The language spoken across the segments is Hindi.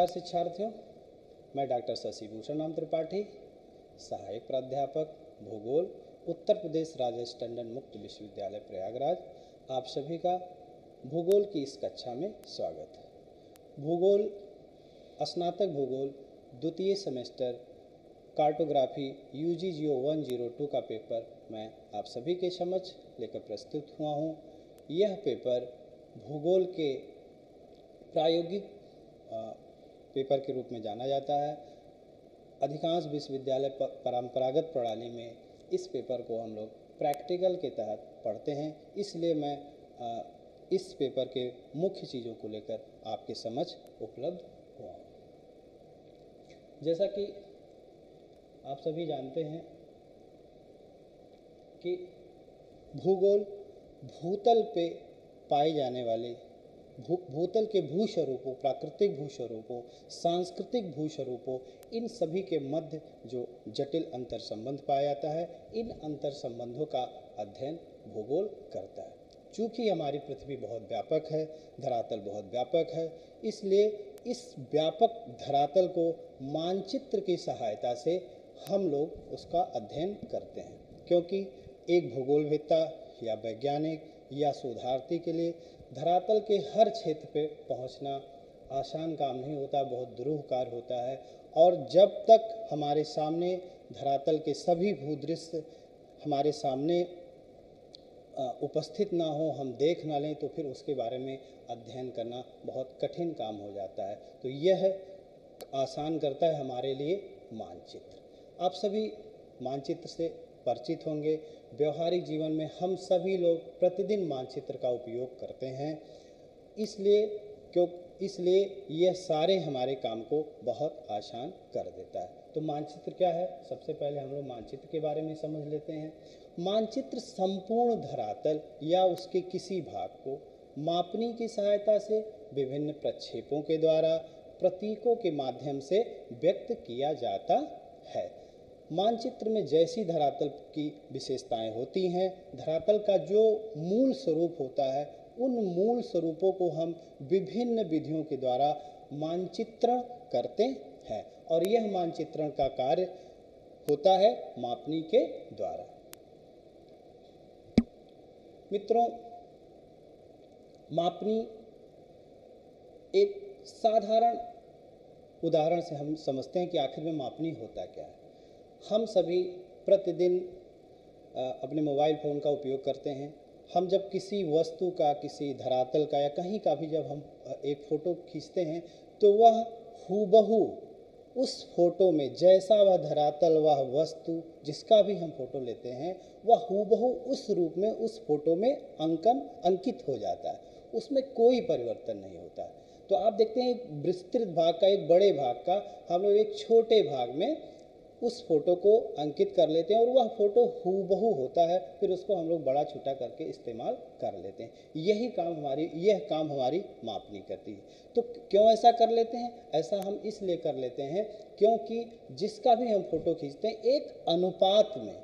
नमस्कार शिक्षार्थियों, मैं डॉक्टर शशि भूषण राम त्रिपाठी, सहायक प्राध्यापक, भूगोल, उत्तर प्रदेश राजेश टंडन मुक्त विश्वविद्यालय प्रयागराज, आप सभी का भूगोल की इस कक्षा में स्वागत है। भूगोल, स्नातक भूगोल, द्वितीय semester, cartography U G geo one zero two का पेपर मैं आप सभी के समक्ष लेकर प्रस्तुत हुआ हूँ। यह पेपर भूगोल के प्रायोगिक पेपर के रूप में जाना जाता है। अधिकांश विश्वविद्यालय परंपरागत प्रणाली में इस पेपर को हम लोग प्रैक्टिकल के तहत पढ़ते हैं। इसलिए मैं इस पेपर के मुख्य चीज़ों को लेकर आपके समझ उपलब्ध हुआ जैसा कि आप सभी जानते हैं कि भूगोल भूतल पे पाए जाने वाले भू, भूतल के भूस्वरूपों, प्राकृतिक भूस्वरूपों, सांस्कृतिक भूस्वरूपों, इन सभी के मध्य जो जटिल अंतर संबंध पाया जाता है, इन अंतर संबंधों का अध्ययन भूगोल करता है। चूँकि हमारी पृथ्वी बहुत व्यापक है, धरातल बहुत व्यापक है, इसलिए इस व्यापक धरातल को मानचित्र की सहायता से हम लोग उसका अध्ययन करते हैं। क्योंकि एक भूगोलवेत्ता या वैज्ञानिक या शोधार्थी के लिए धरातल के हर क्षेत्र पे पहुँचना आसान काम नहीं होता, बहुत दुरूह कार्य होता है। और जब तक हमारे सामने धरातल के सभी भूदृश्य हमारे सामने उपस्थित ना हो, हम देख ना लें तो फिर उसके बारे में अध्ययन करना बहुत कठिन काम हो जाता है। तो यह आसान करता है हमारे लिए मानचित्र। आप सभी मानचित्र से परिचित होंगे। व्यवहारिक जीवन में हम सभी लोग प्रतिदिन मानचित्र का उपयोग करते हैं। इसलिए क्यों, इसलिए यह सारे हमारे काम को बहुत आसान कर देता है। तो मानचित्र क्या है? सबसे पहले हम लोग मानचित्र के बारे में समझ लेते हैं। मानचित्र संपूर्ण धरातल या उसके किसी भाग को मापनी की सहायता से विभिन्न प्रक्षेपों के द्वारा, प्रतीकों के माध्यम से व्यक्त किया जाता है। मानचित्र में जैसी धरातल की विशेषताएँ होती हैं, धरातल का जो मूल स्वरूप होता है, उन मूल स्वरूपों को हम विभिन्न विधियों के द्वारा मानचित्रण करते हैं और यह मानचित्रण का कार्य होता है मापनी के द्वारा। मित्रों, मापनी एक साधारण उदाहरण से हम समझते हैं कि आखिर में मापनी होता क्या है। हम सभी प्रतिदिन अपने मोबाइल फ़ोन का उपयोग करते हैं। हम जब किसी वस्तु का, किसी धरातल का या कहीं का भी जब हम एक फ़ोटो खींचते हैं तो वह हूबहू उस फ़ोटो में, जैसा वह धरातल, वह वस्तु जिसका भी हम फ़ोटो लेते हैं, वह हूबहू उस रूप में, उस फ़ोटो में अंकन, अंकित हो जाता है। उसमें कोई परिवर्तन नहीं होता। तो आप देखते हैं, एक विस्तृत भाग का, एक बड़े भाग का, हम लोग एक छोटे भाग में उस फ़ोटो को अंकित कर लेते हैं और वह फ़ोटो हूबहू होता है, फिर उसको हम लोग बड़ा छोटा करके इस्तेमाल कर लेते हैं। यही काम हमारी, यह काम हमारी मापनी करती है। तो क्यों ऐसा कर लेते हैं? ऐसा हम इसलिए कर लेते हैं क्योंकि जिसका भी हम फ़ोटो खींचते हैं, एक अनुपात में,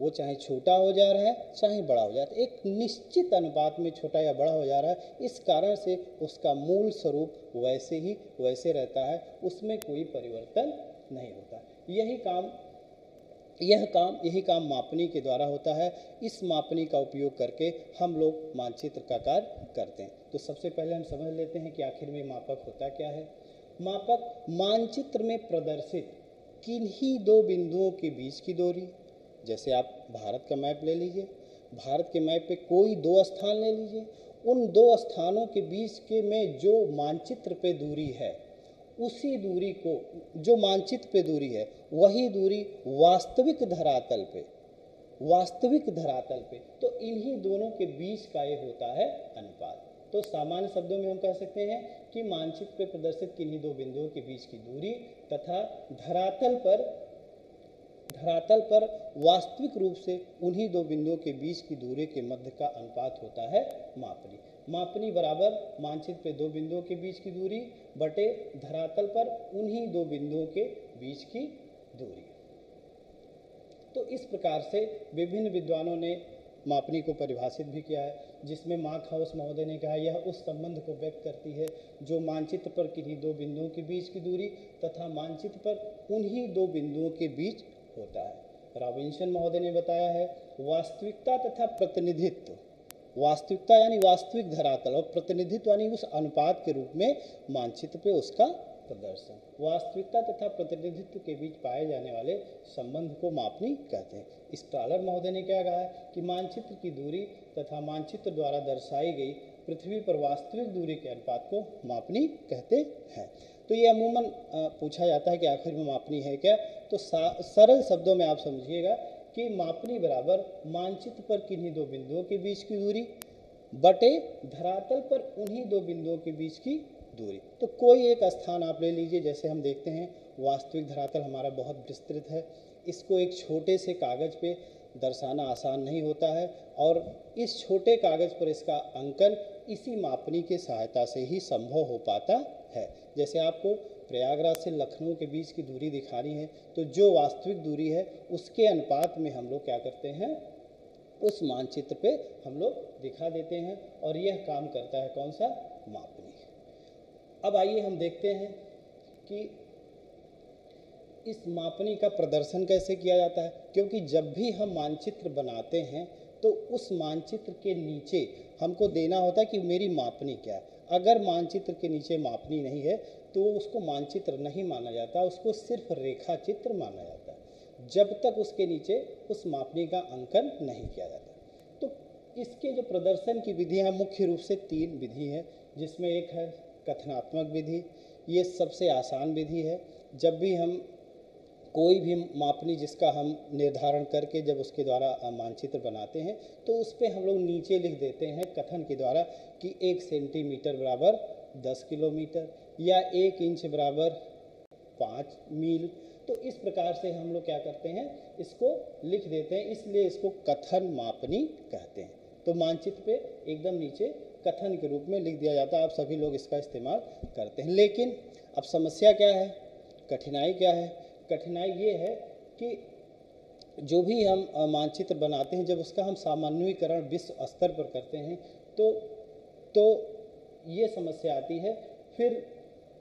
वो चाहे छोटा हो जा रहा है, चाहे बड़ा हो जा रहा है, एक निश्चित अनुपात में छोटा या बड़ा हो जा रहा है, इस कारण से उसका मूल स्वरूप वैसे ही, वैसे रहता है, उसमें कोई परिवर्तन नहीं होता। यही काम, यह काम, यही काम मापनी के द्वारा होता है। इस मापनी का उपयोग करके हम लोग मानचित्र का कार्य करते हैं। तो सबसे पहले हम समझ लेते हैं कि आखिर में मापक होता क्या है। मापक मानचित्र में प्रदर्शित किन्हीं दो बिंदुओं के बीच की दूरी, जैसे आप भारत का मैप ले लीजिए, भारत के मैप पे कोई दो स्थान ले लीजिए, उन दो स्थानों के बीच के में जो मानचित्र पे दूरी है उसी दूरी को, जो मानचित्र पे दूरी है, वही दूरी वास्तविक धरातल पे, वास्तविक धरातल पे। तो इन्हीं दोनों के बीच का ये होता है अनुपात। तो सामान्य शब्दों में हम कह सकते हैं कि मानचित्र पे प्रदर्शित किन्हीं दो बिंदुओं के बीच की दूरी तथा धरातल पर धरातल पर वास्तविक रूप से उन्हीं दो बिंदुओं के बीच की दूरी के मध्य का अनुपात होता है मापनी। मापनी बराबर मानचित्र पे दो बिंदुओं के बीच की दूरी, बटे धरातल पर उन्हीं दो बिंदुओं के बीच की दूरी। तो इस प्रकार से विभिन्न विद्वानों ने मापनी को परिभाषित भी किया है, जिसमें मार्क हाउस महोदय ने कहा, यह उस संबंध को व्यक्त करती है जो मानचित्र पर किन्हीं दो बिंदुओं के बीच की दूरी तथा मानचित्र पर उन्हीं दो बिंदुओं के बीच होता है। रॉबिन्सन महोदय ने बताया है, वास्तविकता तथा प्रतिनिधित्व। वास्तविकता यानी वास्तविक धरातल और प्रतिनिधित्व यानी उस अनुपात के रूप में मानचित्र पे उसका प्रदर्शन। वास्तविकता तथा प्रतिनिधित्व के बीच पाए जाने वाले संबंध को मापनी कहते हैं। स्ट्रालर महोदय ने क्या कहा है कि मानचित्र की दूरी तथा मानचित्र द्वारा दर्शाई गई पृथ्वी पर वास्तविक दूरी के अनुपात को मापनी कहते हैं। तो ये अमूमन पूछा जाता है कि आखिर में मापनी है क्या? तो सरल शब्दों में आप समझिएगा कि मापनी बराबर मानचित्र पर किन्हीं दो बिंदुओं के बीच की दूरी, बटे धरातल पर उन्हीं दो बिंदुओं के बीच की दूरी। तो कोई एक स्थान आप ले लीजिए, जैसे हम देखते हैं, वास्तविक धरातल हमारा बहुत विस्तृत है। इसको एक छोटे से कागज़ पे दर्शाना आसान नहीं होता है और इस छोटे कागज़ पर इसका अंकन इसी मापनी के सहायता से ही संभव हो पाता है। जैसे आपको प्रयागराज से लखनऊ के बीच की दूरी दिखानी है तो जो वास्तविक दूरी है, उसके अनुपात में हम लोग क्या करते हैं? उस मानचित्र पे हम लोग दिखा देते हैं और यह काम करता है कौन सा? मापनी। अब आइए हम देखते हैं कि इस मापनी का प्रदर्शन कैसे किया जाता है, क्योंकि जब भी हम मानचित्र बनाते हैं तो उस मानचित्र के नीचे हमको देना होता है कि मेरी मापनी क्या है। अगर मानचित्र के नीचे मापनी नहीं है तो उसको मानचित्र नहीं माना जाता, उसको सिर्फ़ रेखा चित्र माना जाता है। जब तक उसके नीचे उस मापनी का अंकन नहीं किया जाता। तो इसके जो प्रदर्शन की विधियाँ मुख्य रूप से तीन विधि है, जिसमें एक है कथनात्मक विधि, ये सबसे आसान विधि है। जब भी हम कोई भी मापनी जिसका हम निर्धारण करके जब उसके द्वारा मानचित्र बनाते हैं तो उस पर हम लोग नीचे लिख देते हैं कथन के द्वारा कि एक सेंटीमीटर बराबर दस किलोमीटर या एक इंच बराबर पाँच मील। तो इस प्रकार से हम लोग क्या करते हैं, इसको लिख देते हैं, इसलिए इसको कथन मापनी कहते हैं। तो मानचित्र पे एकदम नीचे कथन के रूप में लिख दिया जाता है, आप सभी लोग इसका इस्तेमाल करते हैं। लेकिन अब समस्या क्या है, कठिनाई क्या है कठिनाई ये है कि जो भी हम मानचित्र बनाते हैं, जब उसका हम सामान्यीकरण विश्व स्तर पर करते हैं तो तो ये समस्या आती है। फिर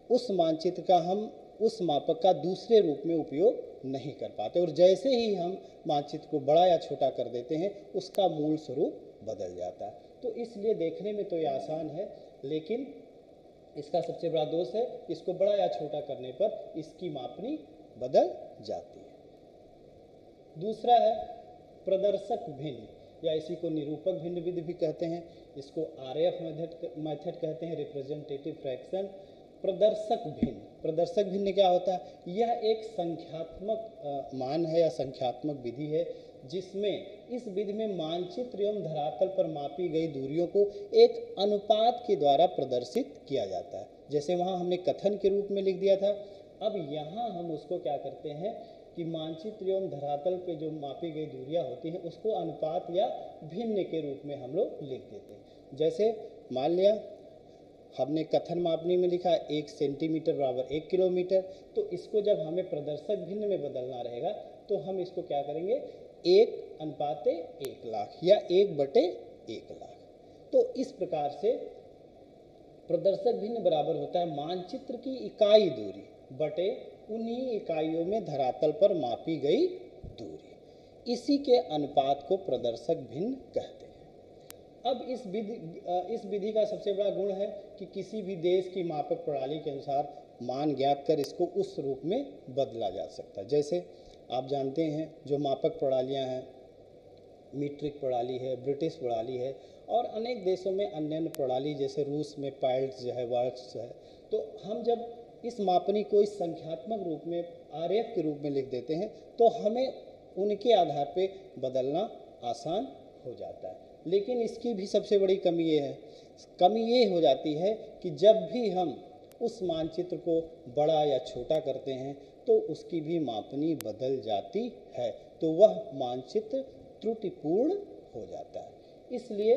उस मानचित्र का हम, उस मापक का दूसरे रूप में उपयोग नहीं कर पाते। और जैसे ही हम मानचित्र को बड़ा या छोटा कर देते हैं, उसका मूल स्वरूप बदल जाता है। तो इसलिए देखने में तो ये आसान है, लेकिन इसका सबसे बड़ा दोष है, इसको बड़ा या छोटा करने पर इसकी मापनी बदल जाती है। दूसरा है प्रदर्शक भिन्न, या इसी को निरूपक भिन्न विधि भी कहते हैं। इसको आर एफ़ मेथड मेथड कहते हैं रिप्रेजेंटेटिव फ्रैक्शन प्रदर्शक भिन्न। प्रदर्शक भिन्न क्या होता है? यह एक संख्यात्मक मान है या संख्यात्मक विधि है, जिसमें इस विधि में मानचित्र एवं धरातल पर मापी गई दूरियों को एक अनुपात के द्वारा प्रदर्शित किया जाता है। जैसे वहाँ हमने कथन के रूप में लिख दिया था अब यहाँ हम उसको क्या करते हैं कि मानचित्र एवं धरातल पे जो मापी गई दूरियाँ होती हैं, उसको अनुपात या भिन्न के रूप में हम लोग लिख देते हैं। जैसे मान लिया, हमने कथन मापनी में लिखा एक सेंटीमीटर बराबर एक किलोमीटर तो इसको जब हमें प्रदर्शक भिन्न में बदलना रहेगा तो हम इसको क्या करेंगे? एक अनुपाते एक लाख या एक बटे एक लाख। तो इस प्रकार से प्रदर्शक भिन्न बराबर होता है मानचित्र की इकाई दूरी। बटे उन्हीं इकाइयों में धरातल पर मापी गई दूरी। इसी के अनुपात को प्रदर्शक भिन्न कहते हैं। अब इस विधि इस विधि का सबसे बड़ा गुण है कि किसी भी देश की मापक प्रणाली के अनुसार मान ज्ञात कर इसको उस रूप में बदला जा सकता है। जैसे आप जानते हैं, जो मापक प्रणालियाँ हैं, मीट्रिक प्रणाली है, ब्रिटिश प्रणाली है, और अनेक देशों में अन्य प्रणाली, जैसे रूस में पाइल्ट जो है वर्ड्स है तो हम जब इस मापनी को इस संख्यात्मक रूप में आरएफ के रूप में लिख देते हैं तो हमें उनके आधार पे बदलना आसान हो जाता है। लेकिन इसकी भी सबसे बड़ी कमी ये है। कमी ये हो जाती है कि जब भी हम उस मानचित्र को बड़ा या छोटा करते हैं तो उसकी भी मापनी बदल जाती है तो वह मानचित्र त्रुटिपूर्ण हो जाता है। इसलिए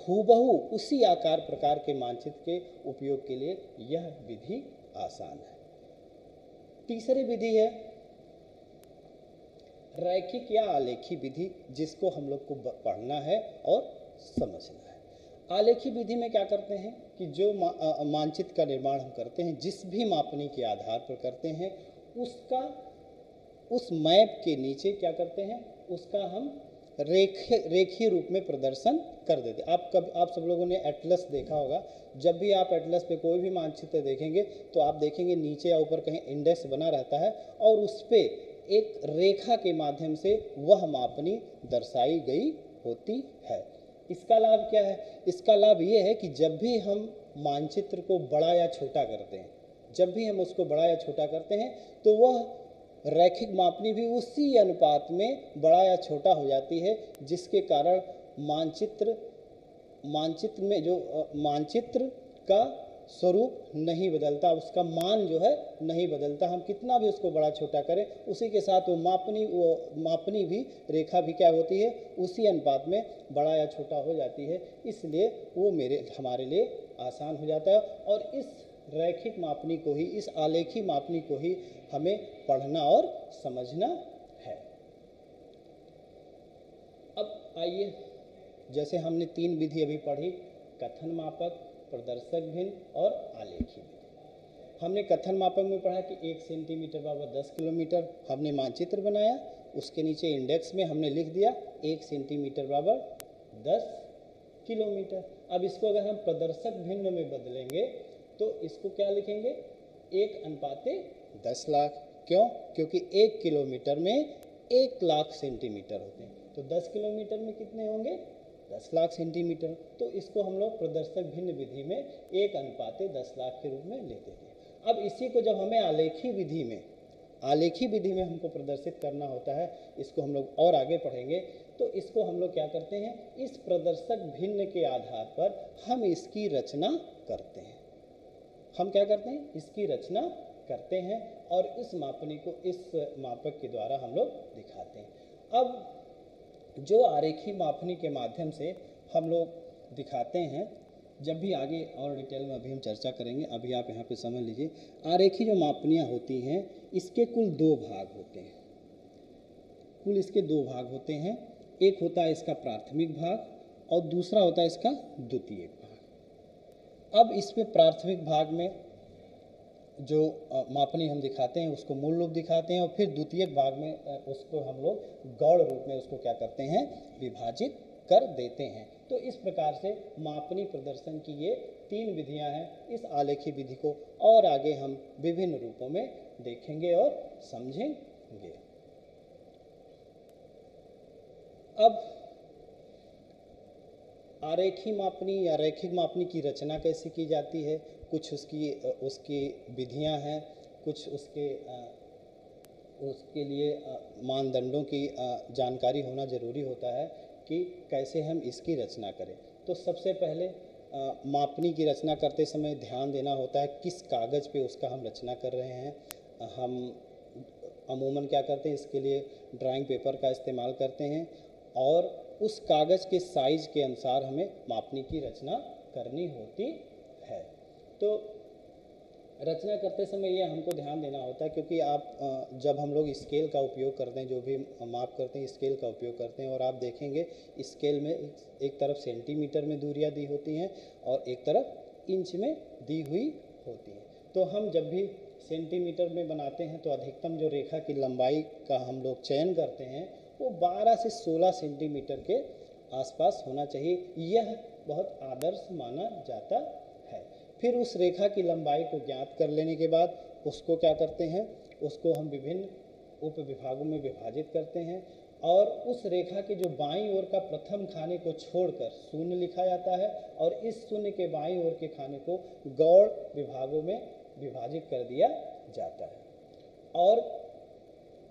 हूबहू उसी आकार प्रकार के मानचित्र के उपयोग के लिए यह विधि आसान है। तीसरी विधि है रैखिक या आलेखी विधि जिसको हम लोग को पढ़ना है और समझना है। आलेखी विधि में क्या करते हैं कि जो मा, मानचित्र का निर्माण हम करते हैं जिस भी मापनी के आधार पर करते हैं उसका उस मैप के नीचे क्या करते हैं उसका हम रेखे रेखीय रूप में प्रदर्शन कर देते। आप कब, आप सब लोगों ने एटलस देखा होगा। जब भी आप एटलस पे कोई भी मानचित्र देखेंगे तो आप देखेंगे नीचे या ऊपर कहीं इंडेक्स बना रहता है और उस पर एक रेखा के माध्यम से वह मापनी दर्शाई गई होती है। इसका लाभ क्या है? इसका लाभ ये है कि जब भी हम मानचित्र को बड़ा या छोटा करते हैं, जब भी हम उसको बड़ा या छोटा करते हैं तो वह रैखिक मापनी भी उसी अनुपात में बड़ा या छोटा हो जाती है, जिसके कारण मानचित्र मानचित्र में जो मानचित्र का स्वरूप नहीं बदलता, उसका मान जो है नहीं बदलता। हम कितना भी उसको बड़ा छोटा करें, उसी के साथ वो मापनी वो मापनी भी, रेखा भी क्या होती है, उसी अनुपात में बड़ा या छोटा हो जाती है। इसलिए वो मेरे, हमारे लिए आसान हो जाता है और इस रैखिक मापनी को ही, इस आलेखी मापनी को ही हमें पढ़ना और समझना है। अब आइए, जैसे हमने तीन विधि अभी पढ़ी, कथन मापक, प्रदर्शक भिन्न और आलेखी विधि हमने कथन मापक में पढ़ा कि एक सेंटीमीटर बराबर दस किलोमीटर हमने मानचित्र बनाया, उसके नीचे इंडेक्स में हमने लिख दिया, एक सेंटीमीटर बराबर दस किलोमीटर। अब इसको अगर हम प्रदर्शक भिन्न में बदलेंगे तो इसको क्या लिखेंगे? एक अनुपाते दस लाख। क्यों? क्योंकि एक किलोमीटर में एक लाख सेंटीमीटर होते हैं। तो दस किलोमीटर में कितने होंगे? दस लाख सेंटीमीटर। तो इसको हम लोग प्रदर्शक भिन्न विधि में एक अनुपाते दस लाख के रूप में लेते थे अब इसी को जब हमें आलेखी विधि में, आलेखी विधि में हमको प्रदर्शित करना होता है, इसको हम लोग और आगे पढ़ेंगे। तो इसको हम लोग क्या करते हैं? इस प्रदर्शक भिन्न के आधार पर हम इसकी रचना करते हैं। हम क्या करते हैं? इसकी रचना करते हैं और इस मापनी को इस मापक के द्वारा हम लोग दिखाते हैं। अब जो आरेखी मापनी के माध्यम से हम लोग दिखाते हैं, जब भी आगे और डिटेल में अभी हम चर्चा करेंगे, अभी आप यहाँ पे समझ लीजिए। आरेखी जो मापनियाँ होती हैं, इसके कुल दो भाग होते हैं। कुल इसके दो भाग होते हैं। एक होता है इसका प्राथमिक भाग और दूसरा होता है इसका द्वितीय अब इसमें प्राथमिक भाग में जो मापनी हम दिखाते हैं, उसको मूल रूप दिखाते हैं और फिर द्वितीय भाग में उसको हम लोग गौड़ रूप में उसको क्या करते हैं, विभाजित कर देते हैं। तो इस प्रकार से मापनी प्रदर्शन की ये तीन विधियाँ हैं। इस आलेखी विधि को और आगे हम विभिन्न रूपों में देखेंगे और समझेंगे। अब आरेखी मापनी या रैखिक मापनी की रचना कैसे की जाती है? कुछ उसकी उसकी विधियाँ हैं, कुछ उसके उसके लिए, मानदंडों की, जानकारी होना ज़रूरी होता है कि कैसे हम इसकी रचना करें। तो सबसे पहले, मापनी की रचना करते समय ध्यान देना होता है किस कागज़ पे उसका हम रचना कर रहे हैं। हम अमूमन क्या करते हैं? इसके लिए ड्राइंग पेपर का इस्तेमाल करते हैं और उस कागज़ के साइज़ के अनुसार हमें मापनी की रचना करनी होती है। तो रचना करते समय ये हमको ध्यान देना होता है क्योंकि आप जब हम लोग स्केल का उपयोग करते हैं, जो भी माप करते हैं स्केल का उपयोग करते हैं और आप देखेंगे स्केल में एक तरफ़ सेंटीमीटर में दूरियाँ दी होती हैं और एक तरफ़ इंच में दी हुई होती हैं। तो हम जब भी सेंटीमीटर में बनाते हैं तो अधिकतम जो रेखा की लंबाई का हम लोग चयन करते हैं वो 12 से 16 सेंटीमीटर के आसपास होना चाहिए। यह बहुत आदर्श माना जाता है। फिर उस रेखा की लंबाई को ज्ञात कर लेने के बाद उसको क्या करते हैं? उसको हम विभिन्न उप विभागों में विभाजित करते हैं और उस रेखा के जो बाईं ओर का प्रथम खाने को छोड़कर शून्य लिखा जाता है और इस शून्य के बाईं ओर के खाने को गौड़ विभागों में विभाजित कर दिया जाता है। और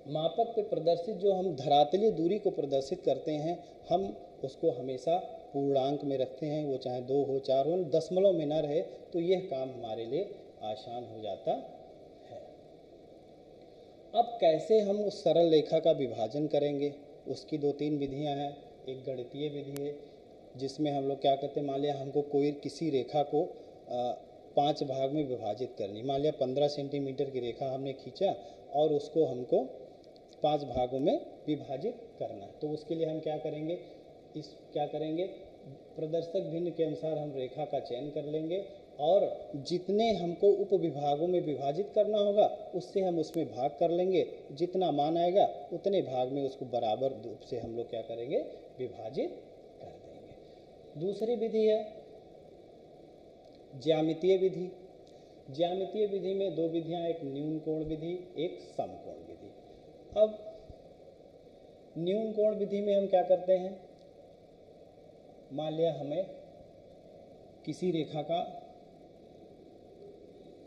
मापक पे प्रदर्शित, जो हम धरातलीय दूरी को प्रदर्शित करते हैं, हम उसको हमेशा पूर्णांक में रखते हैं। वो चाहे दो हो, चार हो, दशमलव में ना रहे तो यह काम हमारे लिए आसान हो जाता है। अब कैसे हम उस सरल रेखा का विभाजन करेंगे? उसकी दो तीन विधियाँ हैं। एक गणितीय विधि है, जिसमें हम लोग क्या करते हैं? मान लिया हमको कोई किसी रेखा को पाँच भाग में विभाजित करनी मान लिया पंद्रह सेंटीमीटर की रेखा हमने खींचा और उसको हमको पाँच भागों में विभाजित करना है। तो उसके लिए हम क्या करेंगे? इस क्या करेंगे? प्रदर्शक भिन्न के अनुसार हम रेखा का चयन कर लेंगे और जितने हमको उप विभागों में विभाजित करना होगा, उससे हम उसमें भाग कर लेंगे। जितना मान आएगा, उतने भाग में उसको बराबर रूप से हम लोग क्या करेंगे? विभाजित कर देंगे। दूसरी विधि है ज्यामितीय विधि। ज्यामितीय विधि में दो विधियाँ, एक न्यून कोण विधि, एक समकोण विधि। अब न्यून कोण विधि में हम क्या करते हैं? मान लिया हमें किसी रेखा का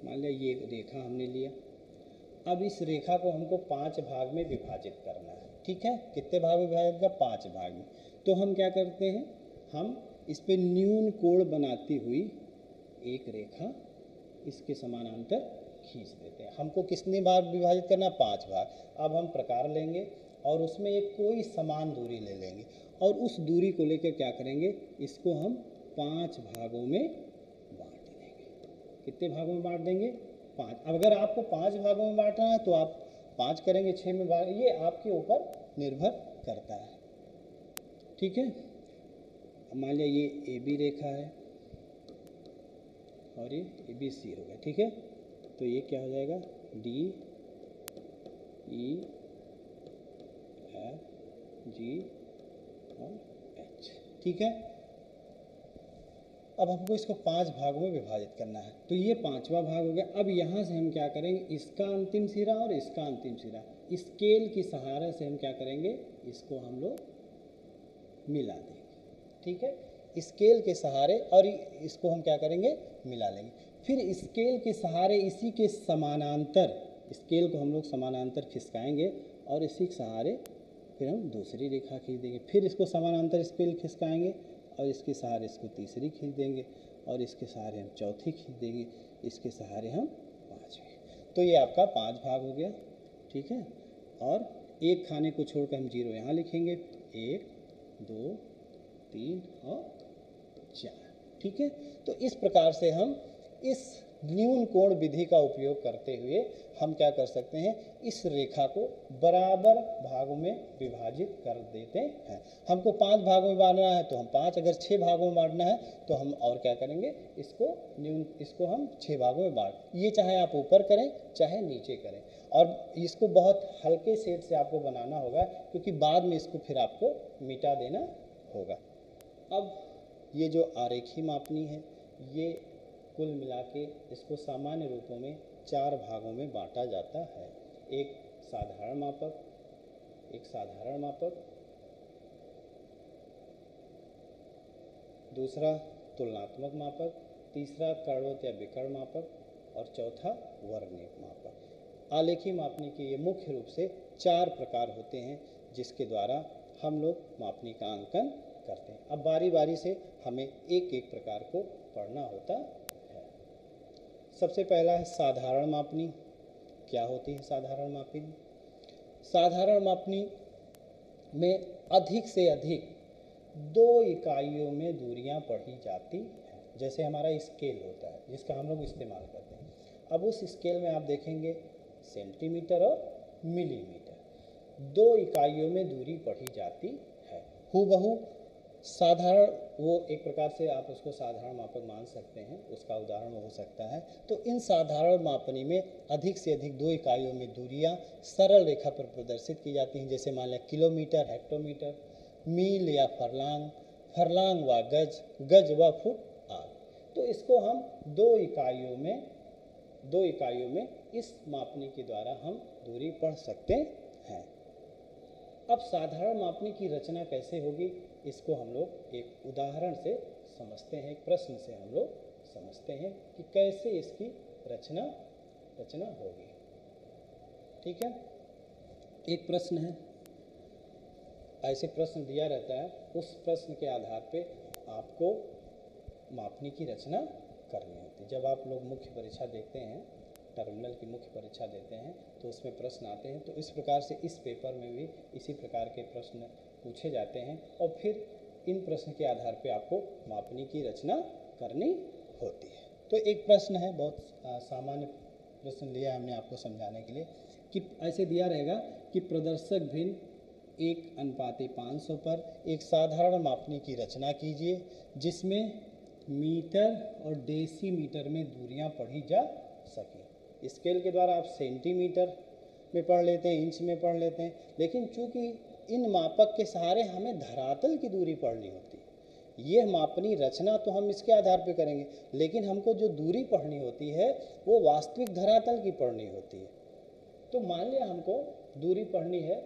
मान लिया ये रेखा हमने लिया। अब इस रेखा को हमको पाँच भाग में विभाजित करना है। ठीक है? कितने भाग में विभाजित कर पाँच भाग में। तो हम क्या करते हैं? हम इस पे न्यून कोण बनाती हुई एक रेखा, इसके समानांतर खींच देते हैं। हमको कितने बार विभाजित करना? पाँच भाग अब हम प्रकार लेंगे और उसमें एक कोई समान दूरी ले लेंगे और उस दूरी को लेकर क्या करेंगे? इसको हम पाँच भागों में बांट देंगे। कितने भागों में बांट देंगे? पाँच। अब अगर आपको पाँच भागों में बांटना है तो आप पाँच करेंगे छः में भाग ये आपके ऊपर निर्भर करता है। ठीक है? मान लिया ये ए बी रेखा है और ये ए बी सी हो गया। ठीक है? तो ये क्या हो जाएगा? डी ई एफ़ जी और एच ठीक है? अब हमको इसको पाँच भागों में विभाजित करना है। तो ये पांचवा भाग हो गया। अब यहाँ से हम क्या करेंगे? इसका अंतिम सिरा और इसका अंतिम सिरा। स्केल की सहारे से हम क्या करेंगे? इसको हम लोग मिला देंगे। ठीक है? स्केल के सहारे और इसको हम क्या करेंगे? मिला लेंगे। फिर स्केल के सहारे इसी के समानांतर, स्केल को हम लोग समानांतर खिसकाएँगे और इसी के सहारे फिर हम दूसरी रेखा खींच देंगे। फिर इसको समानांतर स्केल खिसकाएँगे और इसके सहारे इसको तीसरी खींच देंगे और इसके सहारे हम चौथी खींच देंगे। इसके सहारे हम पाँचवीं। तो ये आपका पाँच भाग हो गया, ठीक है? और एक खाने को छोड़कर हम ज़ीरो यहाँ लिखेंगे। एक, दो, तीन और चार, ठीक है? तो इस प्रकार से हम इस न्यून कोण विधि का उपयोग करते हुए हम क्या कर सकते हैं? इस रेखा को बराबर भागों में विभाजित कर देते हैं। हमको पाँच भागों में बांटना है तो हम पाँच। अगर छः भागों में बांटना है तो हम और क्या करेंगे? इसको न्यून, इसको हम छः भागों में बांट, ये चाहे आप ऊपर करें, चाहे नीचे करें। और इसको बहुत हल्के सेट से आपको बनाना होगा, क्योंकि बाद में इसको फिर आपको मिटा देना होगा। अब ये जो आरेखी मापनी है, ये कुल मिला के इसको सामान्य रूपों में चार भागों में बांटा जाता है। एक साधारण मापक, एक साधारण मापक, दूसरा तुलनात्मक मापक, तीसरा कर्णोत या विकर्ण मापक और चौथा वर्णिक मापक। आलेखी मापने के ये मुख्य रूप से चार प्रकार होते हैं, जिसके द्वारा हम लोग मापनी का अंकन करते हैं। अब बारी बारी से हमें एक एक प्रकार को पढ़ना होता सबसे पहला है साधारण मापनी। क्या होती है साधारण मापनी? साधारण मापनी में अधिक से अधिक दो इकाइयों में दूरियाँ पढ़ी जाती हैं। जैसे हमारा स्केल होता है, जिसका हम लोग इस्तेमाल करते हैं। अब उस स्केल में आप देखेंगे सेंटीमीटर और मिलीमीटर। दो इकाइयों में दूरी पढ़ी जाती है। हूबहू साधारण, वो एक प्रकार से आप उसको साधारण मापक मान सकते हैं, उसका उदाहरण हो सकता है। तो इन साधारण मापनी में अधिक से अधिक दो इकाइयों में दूरियाँ सरल रेखा पर प्रदर्शित की जाती हैं, जैसे मान लें किलोमीटर, हेक्टोमीटर, मील या फरलांग फरलांग व गज गज व फुट आदि। तो इसको हम दो इकाइयों में, दो इकाइयों में इस मापनी के द्वारा हम दूरी पढ़ सकते हैं। अब साधारण मापनी की रचना कैसे होगी? इसको हम लोग एक उदाहरण से समझते हैं, एक प्रश्न से हम लोग समझते हैं कि कैसे इसकी रचना रचना होगी। ठीक है? एक प्रश्न है। ऐसे प्रश्न दिया रहता है, उस प्रश्न के आधार पे आपको मापनी की रचना करनी होती है। जब आप लोग मुख्य परीक्षा देखते हैं टर्मिनल की मुख्य परीक्षा देते हैं तो उसमें प्रश्न आते हैं तो इस प्रकार से इस पेपर में भी इसी प्रकार के प्रश्न पूछे जाते हैं और फिर इन प्रश्न के आधार पर आपको मापनी की रचना करनी होती है। तो एक प्रश्न है, बहुत सामान्य प्रश्न लिया हमने आपको समझाने के लिए, कि ऐसे दिया रहेगा कि प्रदर्शक भिन्न, एक अनुपाते 500 पर एक साधारण मापनी की रचना कीजिए, जिसमें मीटर और डेसीमीटर में दूरियाँ पढ़ी जा सकें। स्केल के द्वारा आप सेंटीमीटर में पढ़ लेते हैं, इंच में पढ़ लेते हैं, लेकिन चूँकि इन मापक के सहारे हमें धरातल की दूरी पढ़नी होती है। ये मापनी रचना तो हम इसके आधार पर करेंगे, लेकिन हमको जो दूरी पढ़नी होती है, वो वास्तविक धरातल की पढ़नी होती है। तो मान लिया हमको दूरी पढ़नी है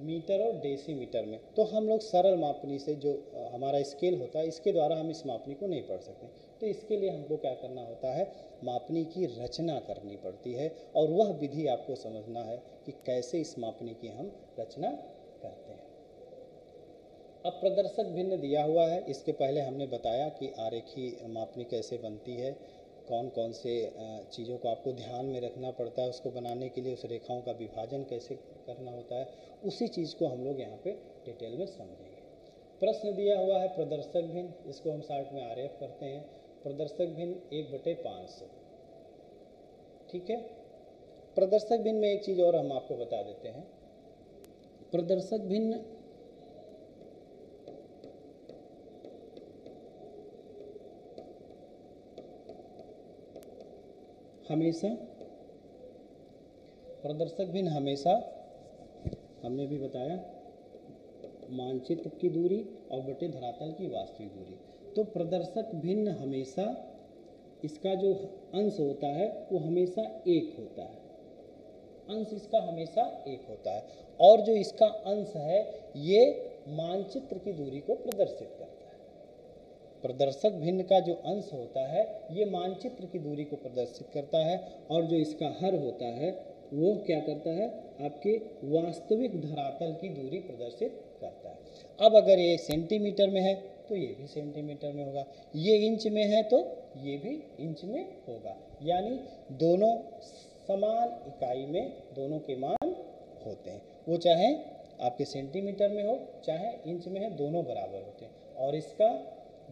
मीटर और डेसीमीटर में तो हम लोग सरल मापनी से जो हमारा स्केल होता है, इसके द्वारा हम इस मापनी को नहीं पढ़ सकते। तो इसके लिए हमको क्या करना होता है, मापनी की रचना करनी पड़ती है, और वह विधि आपको समझना है कि कैसे इस मापनी की हम रचना अब प्रदर्शक भिन्न दिया हुआ है। इसके पहले हमने बताया कि आरेखी मापनी कैसे बनती है कौन कौन से चीज़ों को आपको ध्यान में रखना पड़ता है उसको बनाने के लिए, उस रेखाओं का विभाजन कैसे करना होता है, उसी चीज़ को हम लोग यहाँ पे डिटेल में समझेंगे। प्रश्न दिया हुआ है प्रदर्शक भिन्न, इसको हम साठ में आर करते हैं। प्रदर्शक भिन्न एक बटे पाँच सौ। ठीक है? प्रदर्शक भिन्न में एक चीज़ और हम आपको बता देते हैं। प्रदर्शक भिन्न हमेशा। प्रदर्शक भिन्न हमेशा। हमने भी बताया, मानचित्र की दूरी और बटे धरातल की वास्तविक दूरी। तो प्रदर्शक भिन्न हमेशा, इसका जो अंश होता है, वो हमेशा एक होता है। अंश इसका हमेशा एक होता है। और जो इसका अंश है, ये मानचित्र की दूरी को प्रदर्शित करता है। प्रदर्शक भिन्न का जो अंश होता है, ये मानचित्र की दूरी को प्रदर्शित करता है और जो इसका हर होता है, वो क्या करता है? आपके वास्तविक धरातल की दूरी प्रदर्शित करता है। अब अगर ये सेंटीमीटर में है तो ये भी सेंटीमीटर में होगा। ये इंच में है तो ये भी इंच में होगा। यानी दोनों समान इकाई में दोनों के मान होते हैं। वो चाहे आपके सेंटीमीटर में हो, चाहे इंच में है, दोनों बराबर होते हैं। और इसका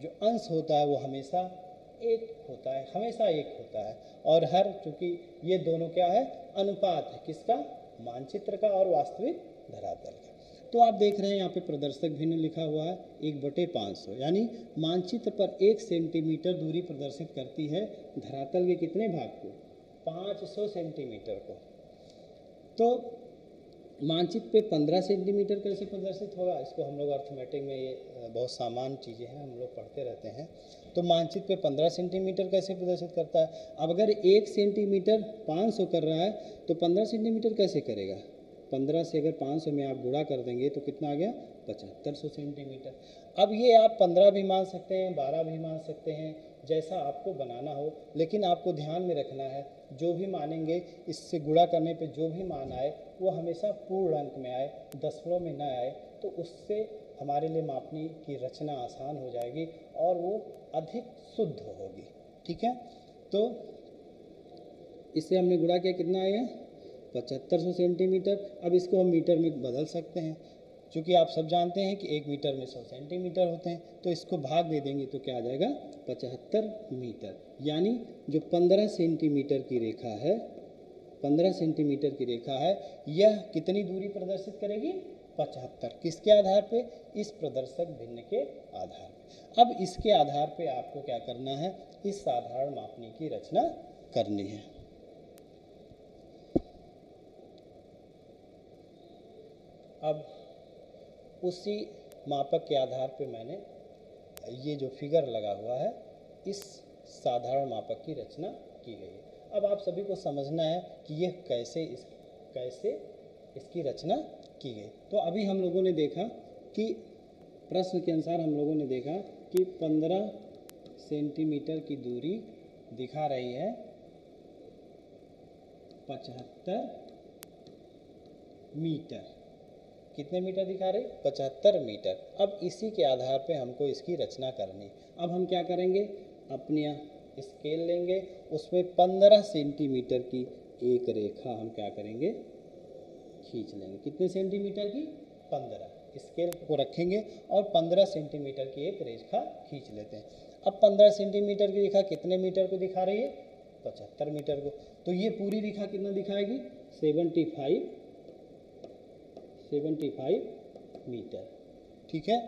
जो अंश होता है वो हमेशा एक होता है, हमेशा एक होता है। और हर, चूँकि ये दोनों क्या है? अनुपात है। किसका? मानचित्र का और वास्तविक धरातल का। तो आप देख रहे हैं यहाँ पे प्रदर्शक भिन्न लिखा हुआ है, एक बटे पाँच सौ। यानी मानचित्र पर एक सेंटीमीटर दूरी प्रदर्शित करती है धरातल के कितने भाग को? पाँच सौ सेंटीमीटर को। तो मानचित्र पे पंद्रह सेंटीमीटर कैसे प्रदर्शित होगा, इसको हम लोग अर्थमेटिक में ये बहुत सामान्य चीज़ें हैं, हम लोग पढ़ते रहते हैं। तो मानचित्र पे पंद्रह सेंटीमीटर कैसे प्रदर्शित करता है? अब अगर एक सेंटीमीटर पाँच सौ कर रहा है तो पंद्रह सेंटीमीटर कैसे करेगा? पंद्रह से अगर पाँच सौ में आप गुड़ा कर देंगे तो कितना आ गया? पचहत्तर सौ सेंटीमीटर। अब ये आप पंद्रह भी मान सकते हैं, बारह भी मान सकते हैं, जैसा आपको बनाना हो, लेकिन आपको ध्यान में रखना है, जो भी मानेंगे, इससे गुड़ा करने पे जो भी मान आए वो हमेशा पूर्ण अंक में आए दसलों में न आए तो उससे हमारे लिए मापनी की रचना आसान हो जाएगी और वो अधिक शुद्ध होगी। ठीक है? तो इससे हमने गुणा किया, कितना आएगा पचहत्तर सौ सेंटीमीटर। अब इसको हम मीटर में बदल सकते हैं। क्योंकि आप सब जानते हैं कि एक मीटर में सौ सेंटीमीटर होते हैं तो इसको भाग दे देंगे तो क्या आ जाएगा? पचहत्तर मीटर। यानी जो पंद्रह सेंटीमीटर की रेखा है पंद्रह सेंटीमीटर की रेखा है। यह कितनी दूरी प्रदर्शित करेगी? पचहत्तर। किसके आधार पे? इस प्रदर्शक भिन्न के आधार पे। अब इसके आधार पे आपको क्या करना है? इस साधारण मापनी की रचना करनी है। अब उसी मापक के आधार पे मैंने ये जो फिगर लगा हुआ है, इस साधारण मापक की रचना की गई है। अब आप सभी को समझना है कि यह कैसे इस, कैसे इसकी रचना की गई। तो अभी हम लोगों ने देखा कि प्रश्न के अनुसार हम लोगों ने देखा कि 15 सेंटीमीटर की दूरी दिखा रही है। पचहत्तर मीटर। कितने मीटर दिखा रही? पचहत्तर मीटर। अब इसी के आधार पे हमको इसकी रचना करनी। अब हम क्या करेंगे? अपने स्केल लेंगे, उसमें पंद्रह सेंटीमीटर की एक रेखा हम क्या करेंगे? खींच लेंगे। कितने सेंटीमीटर की? पंद्रह। स्केल को रखेंगे और पंद्रह सेंटीमीटर की एक रेखा खींच लेते हैं। अब पंद्रह सेंटीमीटर की रेखा कितने मीटर को दिखा रही है? पचहत्तर मीटर को। तो ये पूरी रेखा कितना दिखाएगी? Seventy five seventy five metre ठीक है?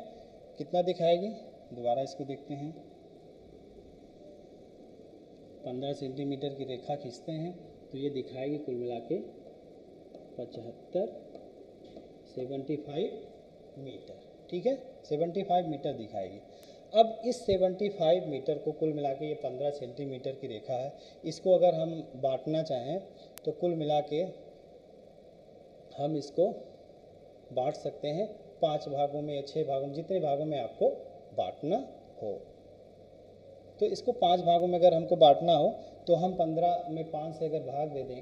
कितना दिखाएगी? दोबारा इसको देखते हैं। पंद्रह सेंटीमीटर की रेखा खींचते हैं तो ये दिखाएगी कुल मिला के पचहत्तर, सेवेंटी फाइव मीटर। ठीक है? सेवेंटी फाइव मीटर दिखाएगी। अब इस सेवेंटी फाइव मीटर को कुल मिला के ये पंद्रह सेंटीमीटर की रेखा है। इसको अगर हम बांटना चाहें तो कुल मिला के हम इसको बांट सकते हैं। पाँच भागों में या छः भागों में, जितने भागों में आपको बांटना हो। तो इसको पाँच भागों में अगर हमको बांटना हो तो हम पंद्रह में पाँच से अगर भाग दे दें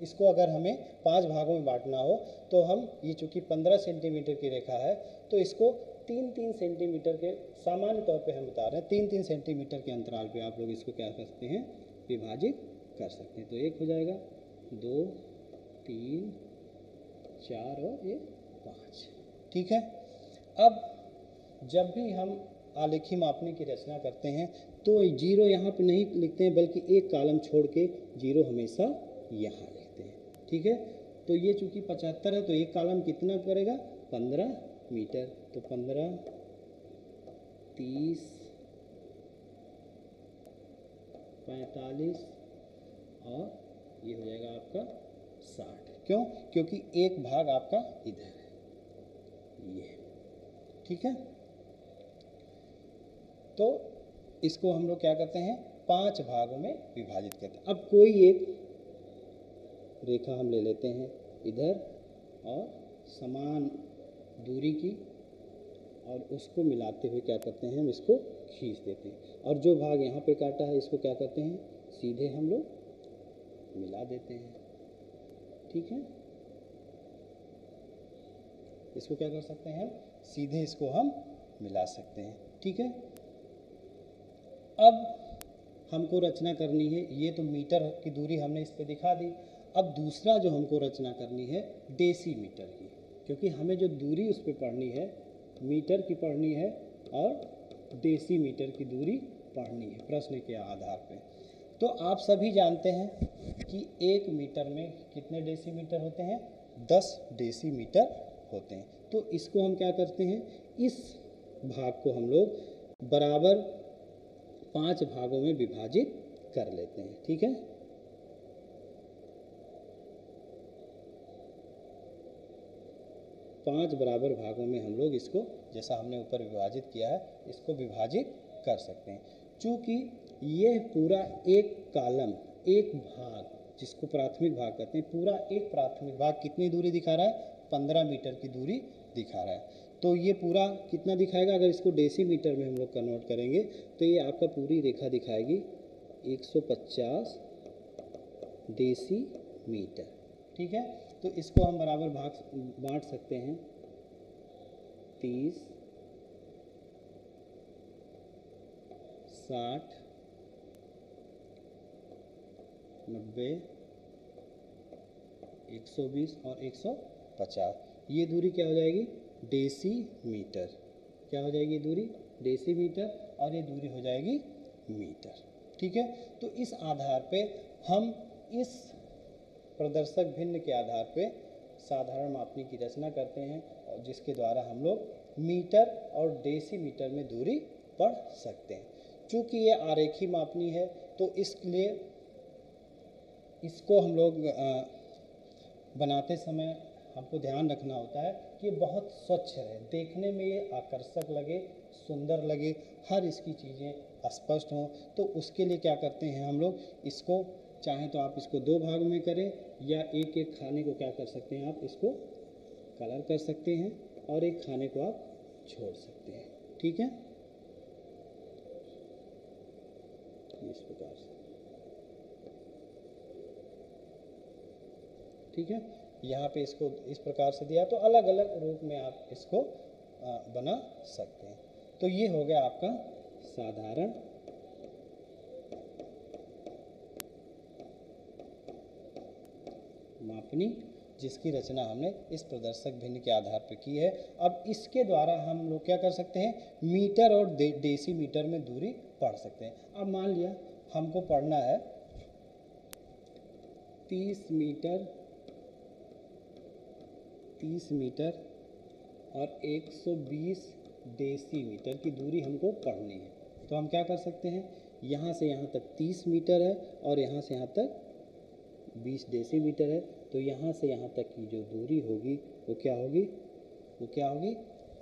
इसको अगर हमें पाँच भागों में बांटना हो तो हम ये चूँकि पंद्रह सेंटीमीटर की रेखा है तो इसको तीन तीन सेंटीमीटर के सामान्य तौर पे हम बता रहे हैं। तीन तीन सेंटीमीटर के अंतराल पे आप लोग इसको क्या कर सकते हैं, विभाजित कर सकते हैं। तो एक हो जाएगा, दो, तीन, चार और ये पाँच। ठीक है? अब जब भी हम आलेखी मापने की रचना करते हैं। तो ज़ीरो यहाँ पे नहीं लिखते हैं, बल्कि एक कालम छोड़ के ज़ीरो हमेशा यहाँ लिखते हैं। ठीक है? तो ये चूँकि पचहत्तर है तो एक कालम कितना करेगा? पंद्रह मीटर। तो पंद्रह, तीस, पैंतालीस, और ये हो जाएगा आपका साठ। क्यों? क्योंकि एक भाग आपका इधर है। ये। ठीक है? तो इसको हम लोग क्या करते हैं? पाँच भागों में विभाजित करते हैं। अब कोई एक रेखा हम ले लेते हैं इधर और समान दूरी की और उसको मिलाते हुए क्या करते हैं? हम इसको खींच देते हैं। और जो भाग यहाँ पे काटा है, इसको क्या करते हैं? सीधे हम लोग मिला देते हैं। ठीक है? इसको क्या कर सकते हैं? सीधे इसको हम मिला सकते हैं। ठीक है? अब हमको रचना करनी है। ये तो मीटर की दूरी हमने इस पर दिखा दी। अब दूसरा जो हमको रचना करनी है डेसी मीटर की। क्योंकि हमें जो दूरी उस पर पढ़नी है, मीटर की पढ़नी है और डेसी मीटर की दूरी पढ़नी है, प्रश्न के आधार पे। तो आप सभी जानते हैं कि एक मीटर में कितने डेसी मीटर होते हैं? दस डेसी मीटर होते हैं। तो इसको हम क्या करते हैं? इस भाग को हम लोग बराबर पाँच भागों में विभाजित कर लेते हैं, ठीक है? पाँच बराबर भागों में हम लोग इसको, जैसा हमने ऊपर विभाजित किया है, इसको विभाजित कर सकते हैं। चूँकि यह पूरा एक कालम एक भाग, जिसको प्राथमिक भाग कहते हैं, पूरा एक प्राथमिक भाग कितनी दूरी दिखा रहा है? पंद्रह मीटर की दूरी दिखा रहा है। तो ये पूरा कितना दिखाएगा? अगर इसको डेसी मीटर में हम लोग कन्वर्ट करेंगे तो ये आपका पूरी रेखा दिखाएगी। 150 डेसी मीटर ठीक है? तो इसको हम बराबर भाग, बांट सकते हैं। तीस, साठ, नब्बे, एक सौ बीस और एक सौ पचास। ये दूरी क्या हो जाएगी? डेसी मीटर क्या हो जाएगी दूरी? डेसी मीटर और ये दूरी हो जाएगी मीटर। ठीक है? तो इस आधार पे हम इस प्रदर्शक भिन्न के आधार पे साधारण मापनी की रचना करते हैं, और जिसके द्वारा हम लोग मीटर और डेसी मीटर में दूरी पढ़ सकते हैं। चूँकि ये आरेखी मापनी है तो इसलिए इसको हम लोग बनाते समय हमको ध्यान रखना होता है कि बहुत स्वच्छ रहे। देखने में ये आकर्षक लगे, सुंदर लगे, हर इसकी चीज़ें स्पष्ट हों। तो उसके लिए क्या करते हैं हम लोग? इसको, चाहे तो आप इसको दो भाग में करें, या एक एक खाने को क्या कर सकते हैं आप? इसको कलर कर सकते हैं, और एक खाने को आप छोड़ सकते हैं। ठीक है? इस प्रकार से। ठीक है? यहाँ पे इसको इस प्रकार से दिया तो अलग अलग रूप में आप इसको बना सकते हैं। तो ये हो गया आपका साधारण। मापनी जिसकी रचना हमने इस प्रदर्शक भिन्न के आधार पर की है। अब इसके द्वारा हम लोग क्या कर सकते हैं? मीटर और दे, देसी मीटर में दूरी पढ़ सकते हैं। अब मान लिया हमको पढ़ना है। तीस मीटर तीस मीटर और 120 डेसीमीटर की दूरी हमको पढ़नी है। तो हम क्या कर सकते हैं? यहाँ से यहाँ तक 30 मीटर है और यहाँ से यहाँ तक 20 डेसीमीटर है। तो यहाँ से यहाँ तक की जो दूरी होगी, वो क्या होगी? वो क्या होगी?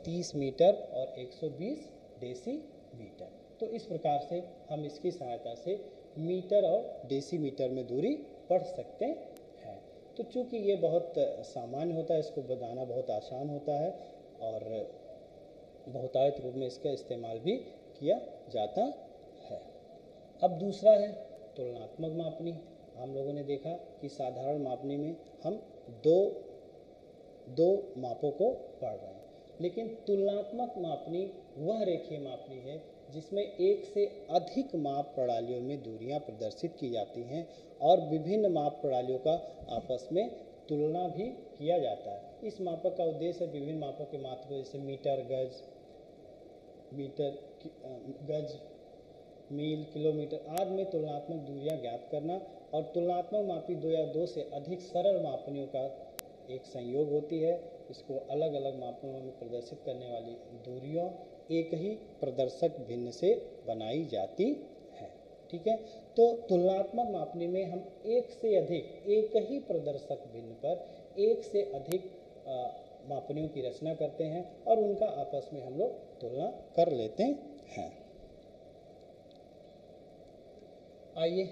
30 मीटर और 120 डेसीमीटर। तो इस प्रकार से हम इसकी सहायता से मीटर और डेसीमीटर में दूरी पढ़ सकते तो चूँकि ये बहुत सामान्य होता है, इसको बताना बहुत आसान होता है और बहुतायत रूप में इसका इस्तेमाल भी किया जाता है। अब दूसरा है तुलनात्मक मापनी। हम लोगों ने देखा कि साधारण मापनी में हम दो दो मापों को पढ़ रहे हैं। लेकिन तुलनात्मक मापनी, वह रेखीय मापनी है जिसमें एक से अधिक माप प्रणालियों में दूरियाँ प्रदर्शित की जाती हैं और विभिन्न माप प्रणालियों का आपस में तुलना भी किया जाता है। इस मापक का उद्देश्य विभिन्न मापों के मात्र जैसे मीटर, गज मीटर गज, मील, किलोमीटर आदि में तुलनात्मक दूरियाँ ज्ञात करना और तुलनात्मक मापी दो या दो से अधिक सरल मापनियों का एक संयोग होती है। इसको अलग अलग मापों में प्रदर्शित करने वाली दूरियों एक ही प्रदर्शक भिन्न से बनाई जाती है। ठीक है? तो तुलनात्मक मापनी में हम एक से अधिक, एक ही प्रदर्शक भिन्न पर एक से अधिक मापनियों की रचना करते हैं और उनका आपस में हम लोग तुलना कर लेते हैं। आइए,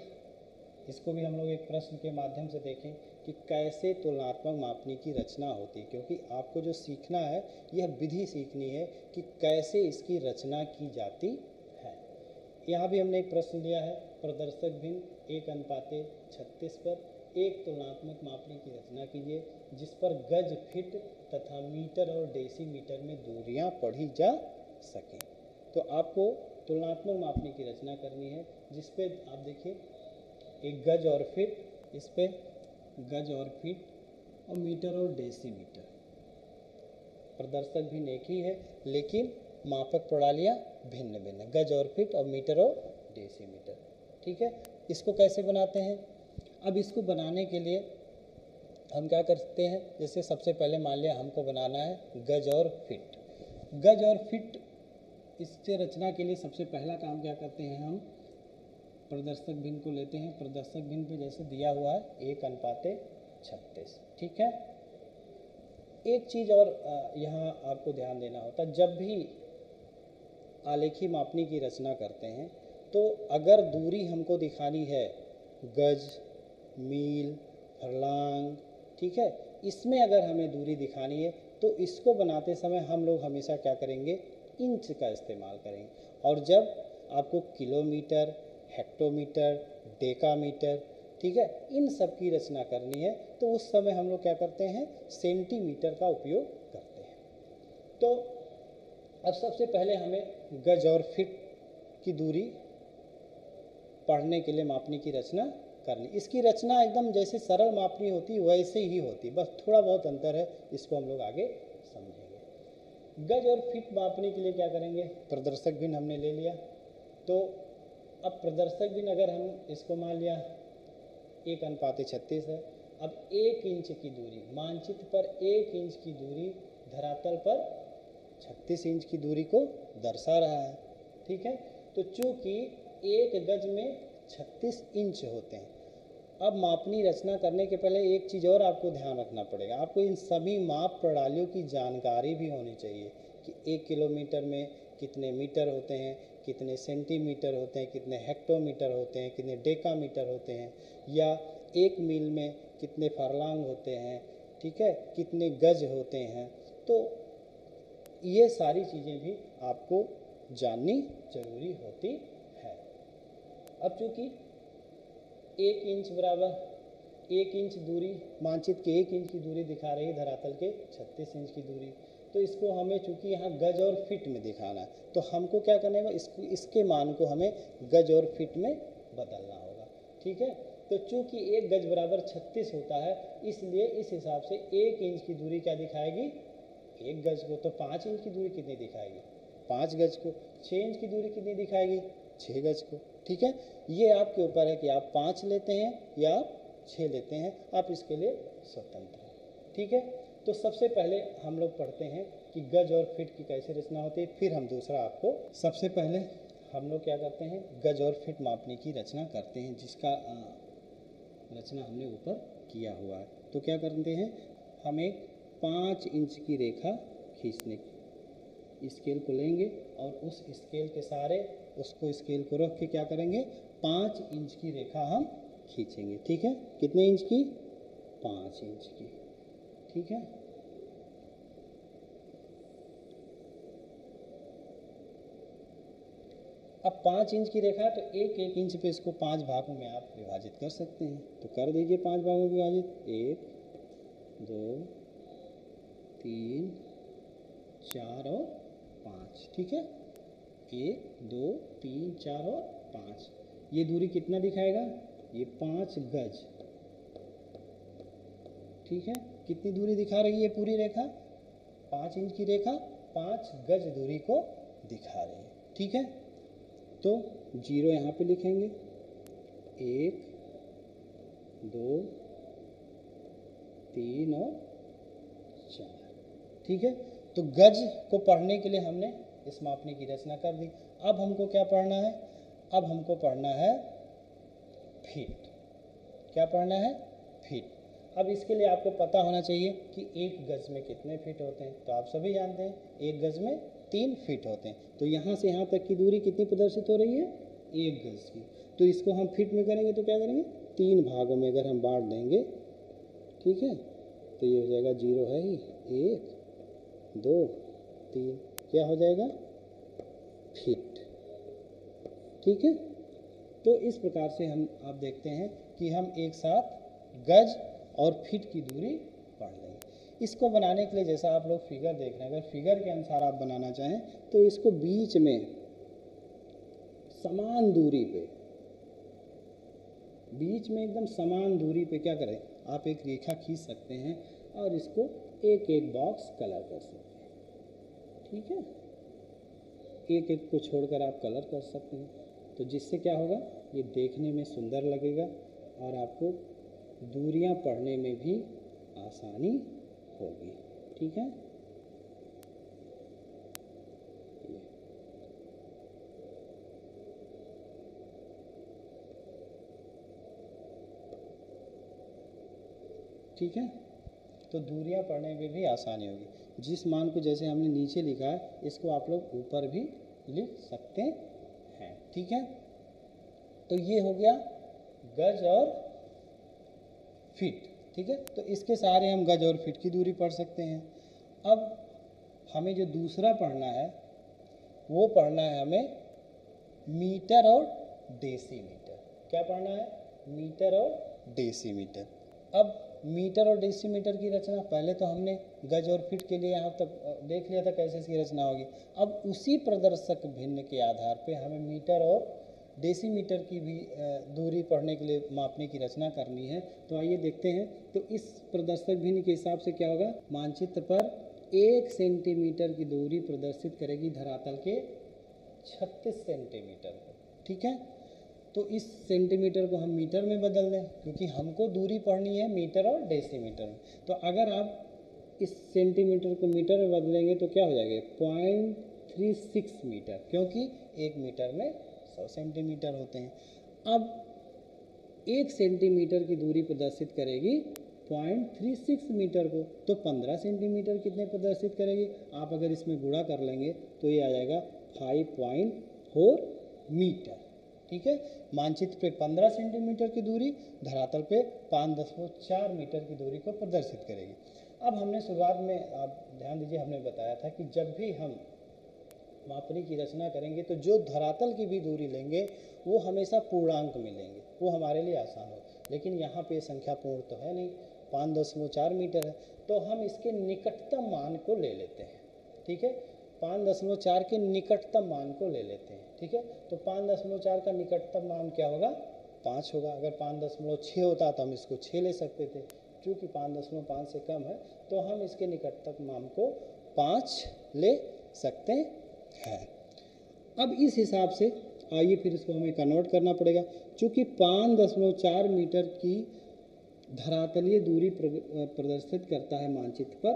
इसको भी हम लोग एक प्रश्न के माध्यम से देखें। कि कैसे तुलनात्मक मापनी की रचना होती है, क्योंकि आपको जो सीखना है, यह विधि सीखनी है कि कैसे इसकी रचना की जाती है। यहाँ भी हमने एक प्रश्न लिया है, प्रदर्शक भिन्न, एक अनुपाते छत्तीस पर, एक तुलनात्मक मापनी की रचना कीजिए, जिस पर गज, फिट तथा मीटर और डेसीमीटर में दूरियाँ पढ़ी जा सकें। तो आपको तुलनात्मक मापनी की रचना करनी है, जिस पे आप देखिए, एक गज और फिट, इस पे गज और फीट और मीटर और डेसीमीटर। प्रदर्शक भी एक ही है, लेकिन मापक प्रणालियाँ भिन्न भिन्न गज और फीट और मीटर और डेसीमीटर। ठीक है? इसको कैसे बनाते हैं? अब इसको बनाने के लिए हम क्या करते हैं? जैसे सबसे पहले मान लिया हमको बनाना है गज और फिट। गज और फिट, इससे रचना के लिए सबसे पहला काम क्या करते हैं हम? प्रदर्शक भिन्न को लेते हैं। प्रदर्शक भिन्न पे जैसे दिया हुआ है, एक अनुपाते छत्तीस। ठीक है? एक चीज़ और यहाँ आपको ध्यान देना होता है। जब भी आलेखी मापनी की रचना करते हैं तो अगर दूरी हमको दिखानी है गज, मील, फरलांग, ठीक है? इसमें अगर हमें दूरी दिखानी है तो इसको बनाते समय हम लोग हमेशा क्या करेंगे? इंच का इस्तेमाल करेंगे। और जब आपको किलोमीटर हेक्टोमीटर डेकामीटर ठीक है? इन सब की रचना करनी है तो उस समय हम लोग क्या करते हैं? सेंटीमीटर का उपयोग करते हैं। तो अब सबसे पहले हमें गज और फिट की दूरी पढ़ने के लिए मापनी की रचना करनी। इसकी रचना एकदम जैसे सरल मापनी होती, वैसे ही होती। बस थोड़ा बहुत अंतर है, इसको हम लोग आगे समझेंगे। गज और फिट मापने के लिए क्या करेंगे? प्रदर्शक भी हमने ले लिया। तो अब प्रदर्शक भी अगर हम इसको मान लिया, एक अनुपात छत्तीस है, अब एक इंच की दूरी, मानचित्र पर एक इंच की दूरी धरातल पर छत्तीस इंच की दूरी को दर्शा रहा है, ठीक है? तो चूँकि एक गज में छत्तीस इंच होते हैं, अब मापनी रचना करने के पहले एक चीज़ और आपको ध्यान रखना पड़ेगा। आपको इन सभी माप प्रणालियों की जानकारी भी होनी चाहिए कि एक किलोमीटर में कितने मीटर होते हैं कितने सेंटीमीटर होते हैं, कितने हेक्टोमीटर होते हैं, कितने डेकामीटर होते हैं, या एक मील में कितने फरलांग होते हैं, ठीक है, कितने गज होते हैं तो ये सारी चीज़ें भी आपको जाननी ज़रूरी होती है। अब चूँकि एक इंच बराबर, एक इंच दूरी, मानचित्र के एक इंच की दूरी दिखा रही है, धरातल के 36 इंच की दूरी तो इसको हमें चूँकि यहाँ गज और फिट में दिखाना है तो हमको क्या करना है इसको, इसके मान को हमें गज और फिट में बदलना होगा। ठीक है? तो चूँकि एक गज बराबर छत्तीस होता है, इसलिए इस हिसाब से एक इंच की दूरी क्या दिखाएगी? एक गज को। तो पाँच इंच की दूरी कितनी दिखाएगी? पाँच गज को। छः इंच की दूरी कितनी दिखाएगी? छः गज को। ठीक है? ये आपके ऊपर है कि आप पाँच लेते हैं या आप छः लेते हैं। आप इसके लिए स्वतंत्र हैं। ठीक है? तो सबसे पहले हम लोग पढ़ते हैं कि गज और फिट की कैसे रचना होती है फिर हम दूसरा आपको सबसे पहले हम लोग क्या करते हैं गज और फिट मापने की रचना करते हैं जिसका रचना हमने ऊपर किया हुआ है। तो क्या करते हैं हम एक पाँच इंच की रेखा खींचने की स्केल को लेंगे और उस स्केल के सारे उसको स्केल को रख के क्या करेंगे पाँच इंच की रेखा हम खींचेंगे। ठीक है? कितने इंच की? पाँच इंच की। ठीक है? अब पाँच इंच की रेखा है तो एक एक इंच पे इसको पाँच भागों में आप विभाजित कर सकते हैं। तो कर दीजिए पाँच भागों में विभाजित। एक, दो, तीन, चार और पाँच। ठीक है? एक, दो, तीन, चार और पाँच। ये दूरी कितना दिखाएगा? ये पाँच गज। ठीक है? कितनी दूरी दिखा रही है पूरी रेखा? पाँच इंच की रेखा, पाँच गज दूरी को दिखा रही है। ठीक है? तो ज़ीरो यहाँ पे लिखेंगे। एक, दो, तीन और चार। ठीक है? तो गज को पढ़ने के लिए हमने इस मापने की रचना कर दी। अब हमको क्या पढ़ना है? अब हमको पढ़ना है फीट। क्या पढ़ना है? फीट। अब इसके लिए आपको पता होना चाहिए कि एक गज में कितने फीट होते हैं। तो आप सभी जानते हैं, एक गज में तीन फीट होते हैं। तो यहाँ से यहाँ तक की दूरी कितनी प्रदर्शित हो रही है? एक गज की। तो इसको हम फीट में करेंगे तो क्या करेंगे? तीन भागों में अगर हम बांट देंगे, ठीक है? तो ये हो जाएगा ज़ीरो है ही। एक, दो, तीन। क्या हो जाएगा? फीट। ठीक है? तो इस प्रकार से हम आप देखते हैं कि हम एक साथ गज और फिट की दूरी पढ़ लेंगे इसको बनाने के लिए जैसा आप लोग फिगर देख रहे हैं, अगर फिगर के अनुसार आप बनाना चाहें तो इसको बीच में समान दूरी पे, बीच में एकदम समान दूरी पे क्या करें, आप एक रेखा खींच सकते हैं और इसको एक एक बॉक्स कलर कर सकते हैं। ठीक है? एक एक को छोड़कर आप कलर कर सकते हैं। तो जिससे क्या होगा, ये देखने में सुंदर लगेगा और आपको दूरियाँ पढ़ने में भी आसानी होगी। ठीक है? ठीक है? तो दूरियाँ पढ़ने में भी आसानी होगी। जिस मान को जैसे हमने नीचे लिखा है, इसको आप लोग ऊपर भी लिख सकते हैं। ठीक है? तो ये हो गया गज और फीट, ठीक है? तो इसके सहारे हम गज और फीट की दूरी पढ़ सकते हैं। अब हमें जो दूसरा पढ़ना है, वो पढ़ना है हमें मीटर और डेसीमीटर। क्या पढ़ना है? मीटर और डेसीमीटर। अब मीटर और डेसीमीटर की रचना, पहले तो हमने गज और फीट के लिए यहाँ तक देख लिया था कैसे इसकी रचना होगी। अब उसी प्रदर्शक भिन्न के आधार पे हमें मीटर और डेसीमीटर की भी दूरी पढ़ने के लिए मापने की रचना करनी है। तो आइए देखते हैं। तो इस प्रदर्शक भिन्न के हिसाब से क्या होगा? मानचित्र पर एक सेंटीमीटर की दूरी प्रदर्शित करेगी धरातल के 36 सेंटीमीटर ठीक है? तो इस सेंटीमीटर को हम मीटर में बदल दें, क्योंकि हमको दूरी पढ़नी है मीटर और डेसीमीटर। में तो अगर आप इस सेंटीमीटर को मीटर में बदलेंगे तो क्या हो जाएगा? पॉइंट थ्री सिक्स मीटर, क्योंकि एक मीटर में सौ सेंटीमीटर होते हैं। अब एक सेंटीमीटर की दूरी प्रदर्शित करेगी पॉइंट थ्री सिक्स मीटर को तो पंद्रह सेंटीमीटर कितने प्रदर्शित करेगी? आप अगर इसमें गुणा कर लेंगे तो ये आ जाएगा फाइव पॉइंट फोर मीटर। ठीक है? मानचित्र पे पंद्रह सेंटीमीटर की दूरी, धरातल पे पाँच दशमलव चार मीटर की दूरी को प्रदर्शित करेगी। अब हमने शुरुआत में, आप ध्यान दीजिए, हमने बताया था कि जब भी हम मापनी की रचना करेंगे तो जो धरातल की भी दूरी लेंगे, वो हमेशा पूर्णांक में लेंगे। वो हमारे लिए आसान हो। लेकिन यहाँ पे संख्या पूर्ण तो है नहीं। पाँच दशमलव चार मीटर है। तो हम इसके निकटतम मान को ले लेते हैं। ठीक है? पाँच दशमलव चार के निकटतम मान को ले लेते हैं। ठीक है? तो पाँच दशमलव चार का निकटतम मान क्या होगा? पाँच होगा। अगर पाँच दशमलव छः होता तो हम इसको छः ले सकते थे। क्योंकि पाँच दशमलव पाँच से कम है तो हम इसके निकटतम मान को पाँच ले सकते हैं। अब इस हिसाब से आइए फिर इसको हमें कन्वर्ट करना पड़ेगा। क्योंकि पाँच दशमलव चार मीटर की धरातलीय दूरी प्रदर्शित करता है मानचित्र पर,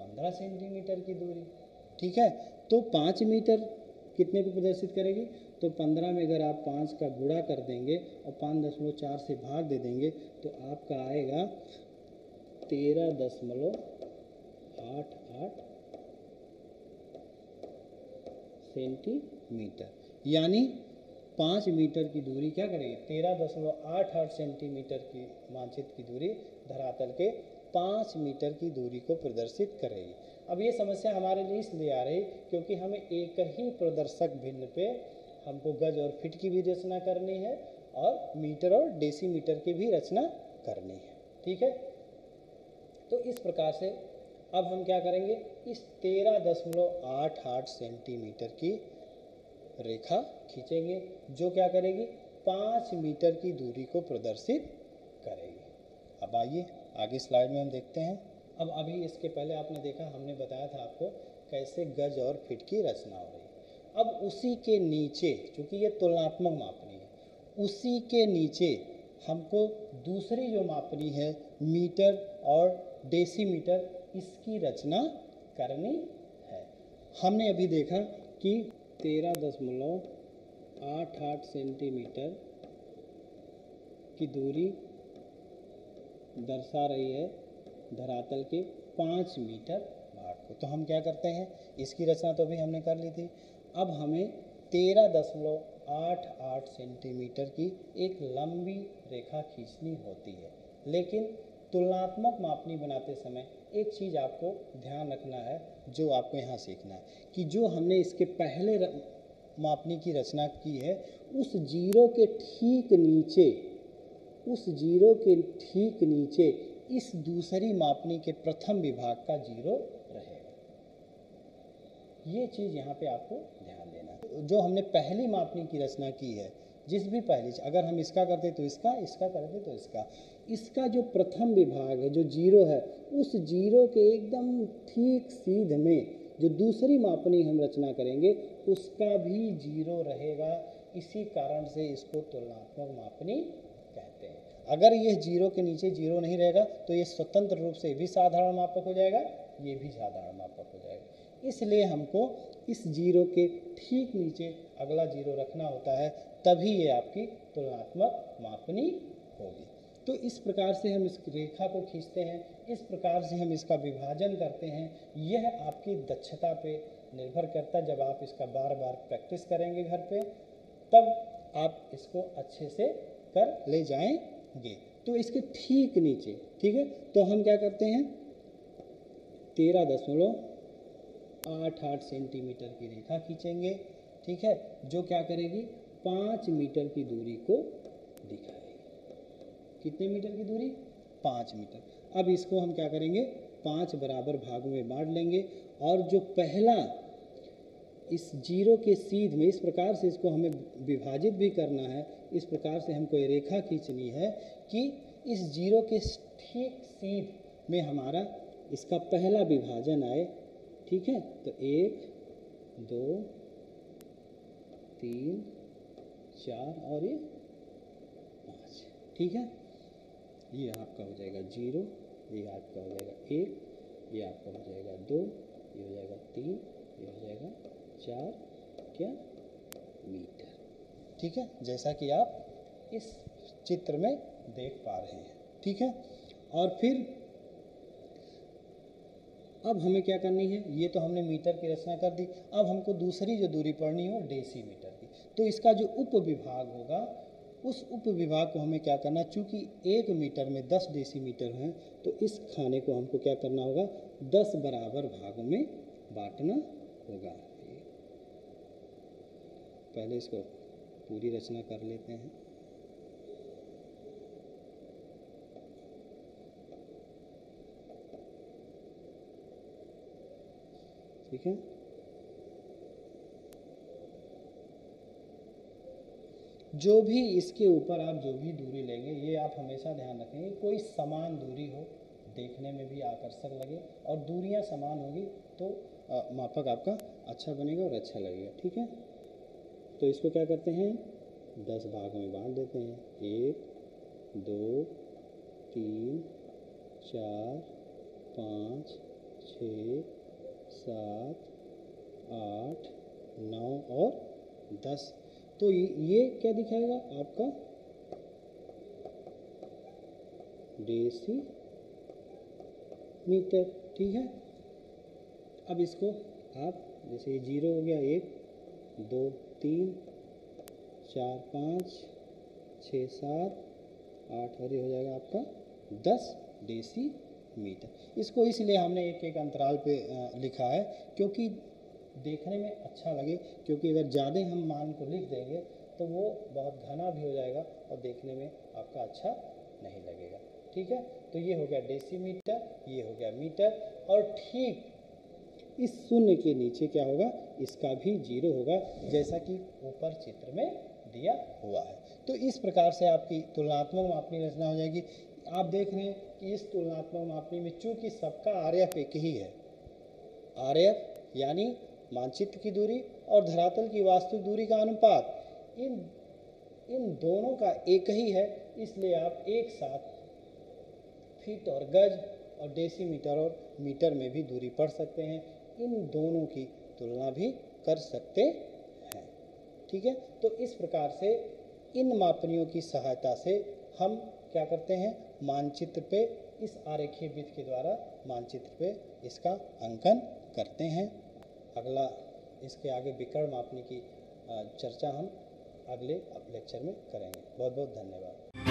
पंद्रह सेंटीमीटर की दूरी, ठीक है? तो पाँच मीटर कितने को प्रदर्शित करेगी? तो पंद्रह में अगर आप पाँच का गुड़ा कर देंगे और पाँच दशमलव चार से भाग दे देंगे तो आपका आएगा तेरह दशमलव आठ आठ सेंटीमीटर। यानी पाँच मीटर की दूरी क्या करेगी? तेरह दशमलव आठ आठ सेंटीमीटर की मानचित्र की दूरी धरातल के पाँच मीटर की दूरी को प्रदर्शित करेगी। अब ये समस्या हमारे लिए इसलिए आ रही क्योंकि हमें एक ही प्रदर्शक भिन्न पे हमको गज और फिट की भी रचना करनी है और मीटर और डेसीमीटर की भी रचना करनी है। ठीक है? तो इस प्रकार से अब हम क्या करेंगे? इस तेरह दशमलव आठ आठ सेंटीमीटर की रेखा खींचेंगे, जो क्या करेगी? पाँच मीटर की दूरी को प्रदर्शित करेगी। अब आइए, आगे स्लाइड में हम देखते हैं। अब अभी इसके पहले आपने देखा, हमने बताया था आपको कैसे गज और फिट की रचना हो रही अब उसी के नीचे, चूँकि ये तुलनात्मक मापनी है, उसी के नीचे हमको दूसरी जो मापनी है, मीटर और डेसीमीटर इसकी रचना करनी है। हमने अभी देखा कि तेरह दशमलव आठ आठ सेंटीमीटर की दूरी दर्शा रही है धरातल के पाँच मीटर भाग को। तो हम क्या करते हैं? इसकी रचना तो अभी हमने कर ली थी। अब हमें तेरह दशमलव आठ आठ सेंटीमीटर की एक लंबी रेखा खींचनी होती है। लेकिन तुलनात्मक मापनी बनाते समय एक चीज़ आपको ध्यान रखना है, जो आपको यहाँ सीखना है, कि जो हमने इसके पहले मापनी की रचना की है, उस ज़ीरो के ठीक नीचे, उस ज़ीरो के ठीक नीचे, इस दूसरी मापनी के प्रथम विभाग का ज़ीरो रहेगा। ये चीज़ यहाँ पे आपको ध्यान देना है। जो हमने पहली मापनी की रचना की है जिस भी पहली अगर हम इसका करते तो इसका इसका करते तो इसका। इसका जो प्रथम विभाग है, जो ज़ीरो है, उस ज़ीरो के एकदम ठीक सीध में जो दूसरी मापनी हम रचना करेंगे, उसका भी ज़ीरो रहेगा। इसी कारण से इसको तुलनात्मक मापनी कहते हैं। अगर ये ज़ीरो के नीचे ज़ीरो नहीं रहेगा तो ये स्वतंत्र रूप से भी साधारण मापक हो जाएगा, ये भी साधारण मापक हो जाएगा। इसलिए हमको इस ज़ीरो के ठीक नीचे अगला ज़ीरो रखना होता है। तभी ये आपकी तुलनात्मक मापनी होगी। तो इस प्रकार से हम इस रेखा को खींचते हैं, इस प्रकार से हम इसका विभाजन करते हैं। यह आपकी दक्षता पे निर्भर करता है। जब आप इसका बार बार प्रैक्टिस करेंगे घर पे, तब आप इसको अच्छे से कर ले जाएँगे। तो इसके ठीक नीचे, ठीक है? तो हम क्या करते हैं? तेरह दशमलव आठ आठ सेंटीमीटर की रेखा खींचेंगे, ठीक है? जो क्या करेगी? पाँच मीटर की दूरी को दिखाएगी। कितने मीटर की दूरी? पाँच मीटर। अब इसको हम क्या करेंगे? पाँच बराबर भागों में बांट लेंगे और जो पहला इस ज़ीरो के सीध में इस प्रकार से इसको हमें विभाजित भी करना है, इस प्रकार से हमको ये रेखा खींचनी है कि इस ज़ीरो के ठीक सीध में हमारा इसका पहला विभाजन आए। ठीक है? तो एक, दो, तीन चार और ये पाँच। ठीक है? ये आपका हो जाएगा ज़ीरो, ये आपका हो जाएगा एक, ये आपका हो जाएगा दो, ये हो जाएगा तीन, ये हो जाएगा चार, क्या? मीटर। ठीक है? जैसा कि आप इस चित्र में देख पा रहे हैं। ठीक है? और फिर अब हमें क्या करनी है? ये तो हमने मीटर की रचना कर दी। अब हमको दूसरी जो दूरी पढ़नी हो डेसी मीटर की तो इसका जो उप विभाग होगा, उस उप विभाग को हमें क्या करना, चूँकि एक मीटर में दस डेसीमीटर हैं तो इस खाने को हमको क्या करना होगा, दस बराबर भागों में बांटना होगा। पहले इसको पूरी रचना कर लेते हैं। ठीक है? जो भी इसके ऊपर आप जो भी दूरी लेंगे ये आप हमेशा ध्यान रखेंगे कोई समान दूरी हो देखने में भी आकर्षक लगे और दूरियाँ समान होगी तो आ, मापक आपका अच्छा बनेगा और अच्छा लगेगा ठीक है? तो इसको क्या करते हैं? दस भागों में बांट देते हैं। एक दो तीन चार पाँच छ सात आठ नौ और दस। तो ये क्या दिखाएगा आपका? डेसी मीटर, ठीक है? अब इसको आप, जैसे ज़ीरो हो गया, एक, दो, तीन, चार, पाँच, छ, सात, आठ, और ये हो जाएगा आपका दस डेसी मीटर। इसको इसलिए हमने एक एक अंतराल पे लिखा है, क्योंकि देखने में अच्छा लगे, क्योंकि अगर ज़्यादा हम मान को लिख देंगे तो वो बहुत घना भी हो जाएगा और देखने में आपका अच्छा नहीं लगेगा। ठीक है? तो ये हो गया डेसीमीटर ये हो गया मीटर और ठीक इस शून्य के नीचे क्या होगा? इसका भी ज़ीरो होगा, जैसा कि ऊपर चित्र में दिया हुआ है। तो इस प्रकार से आपकी तुलनात्मक मापनी रचना हो जाएगी। आप देख रहे हैं कि इस तुलनात्मक मापनी में चूँकि सबका आर एक ही है आर यानी मानचित्र की दूरी और धरातल की वास्तविक दूरी का अनुपात। इन इन दोनों का एक ही है, इसलिए आप एक साथ फीट और गज और डेसीमीटर और मीटर में भी दूरी पढ़ सकते हैं। इन दोनों की तुलना भी कर सकते हैं। ठीक है? तो इस प्रकार से इन मापनियों की सहायता से हम क्या करते हैं? मानचित्र पे, इस आरेखीय वृत्त के द्वारा मानचित्र पे इसका अंकन करते हैं। अगला, इसके आगे विकर्ण मापने की चर्चा हम अगले लेक्चर में करेंगे। बहुत बहुत धन्यवाद।